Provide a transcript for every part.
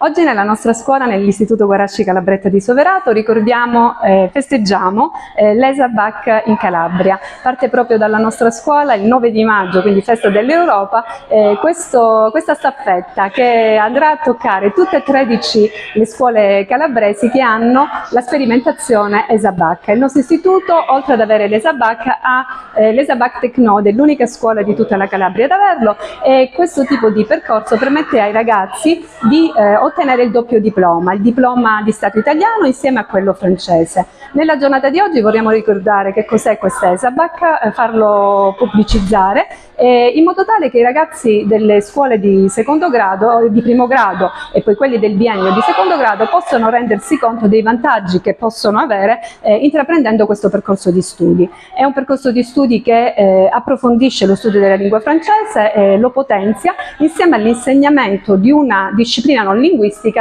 Oggi nella nostra scuola, nell'Istituto Guarasci Calabretta di Soverato, ricordiamo, eh, festeggiamo eh, l'ESABAC in Calabria. Parte proprio dalla nostra scuola il 9 di maggio, quindi festa dell'Europa, eh, questa staffetta che andrà a toccare tutte e 13 le scuole calabresi che hanno la sperimentazione ESABAC. Il nostro istituto, oltre ad avere l'ESABAC, ha eh, l'ESABAC Tecnode, l'unica scuola di tutta la Calabria ad averlo e questo tipo di percorso permette ai ragazzi di eh, ottenere il doppio diploma, il diploma di Stato italiano insieme a quello francese. Nella giornata di oggi vorremmo ricordare che cos'è questa ESABAC, eh, farlo pubblicizzare eh, in modo tale che i ragazzi delle scuole di secondo grado, di primo grado e poi quelli del biennio di secondo grado possano rendersi conto dei vantaggi che possono avere eh, intraprendendo questo percorso di studi. È un percorso di studi che eh, approfondisce lo studio della lingua francese e lo potenzia insieme all'insegnamento di una disciplina non linguistica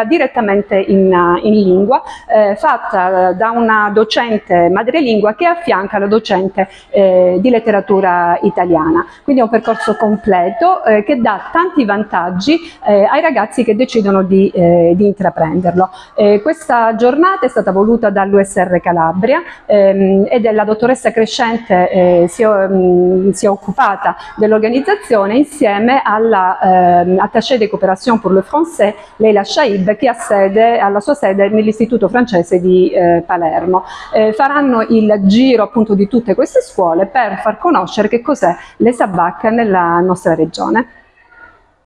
direttamente in, in lingua eh, fatta da una docente madrelingua che affianca la docente eh, di letteratura italiana. Quindi un percorso completo eh, che dà tanti vantaggi eh, ai ragazzi che decidono di, eh, di intraprenderlo. Eh, questa giornata è stata voluta dall'USR Calabria ehm, e della dottoressa Crescente eh, si, mm, si, è occupata dell'organizzazione insieme alla ehm, Attaché de Coopération pour le Français, Leila Shaib, che ha sede, alla sua sede nell'Istituto francese di eh, Palermo. faranno il giro appunto di tutte queste scuole per far conoscere che cos'è l'ESABAC nella nostra regione.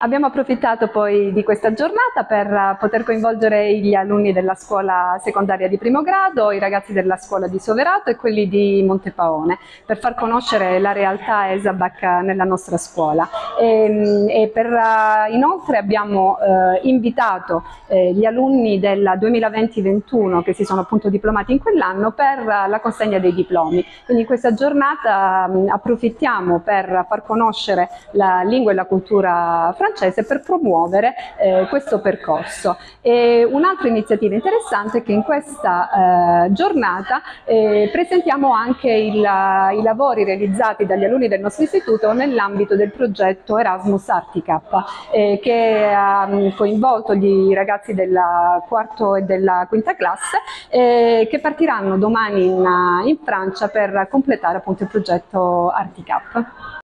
Abbiamo approfittato poi di questa giornata per poter coinvolgere gli alunni della scuola secondaria di primo grado, i ragazzi della scuola di Soverato e quelli di Montepaone, per far conoscere la realtà ESABAC nella nostra scuola. E, e per, uh, inoltre abbiamo uh, invitato eh, gli alunni del 2020-21 che si sono appunto diplomati in quell'anno per la consegna dei diplomi. Quindi in questa giornata um, approfittiamo per far conoscere la lingua e la cultura francese francese per promuovere eh, questo percorso. Un'altra iniziativa interessante è che in questa eh, giornata eh, presentiamo anche il, i lavori realizzati dagli alunni del nostro istituto nell'ambito del progetto Erasmus Articap eh, che ha mm, coinvolto gli ragazzi del quarto e della quinta classe eh, che partiranno domani in, in Francia per completare appunto il progetto Articap.